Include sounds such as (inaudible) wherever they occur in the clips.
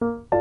이 (laughs)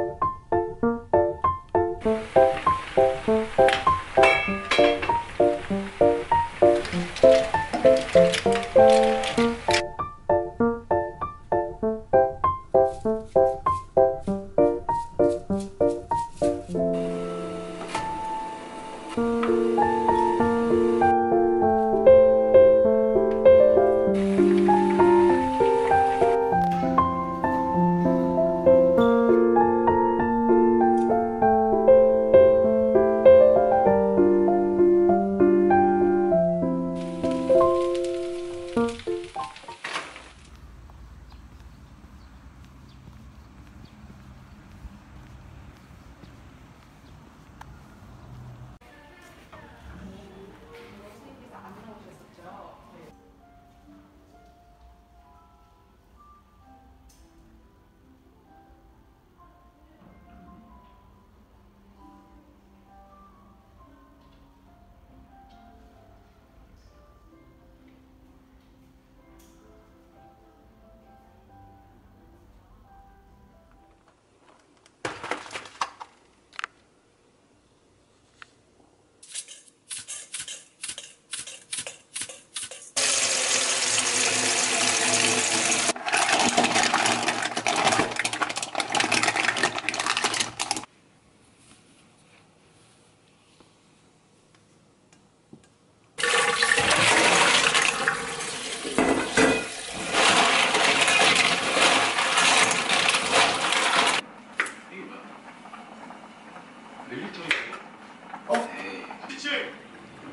미치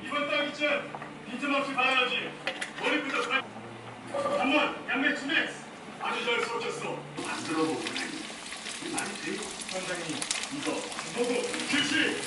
이번 딱 이쯤 빈틈없이 봐야지. 머리부터 발 한번 양맥 투맥스 아주 잘 섞였어. 안 들어보고 그래. 이게 말이 돼? 선장님. 이거 보고. 실시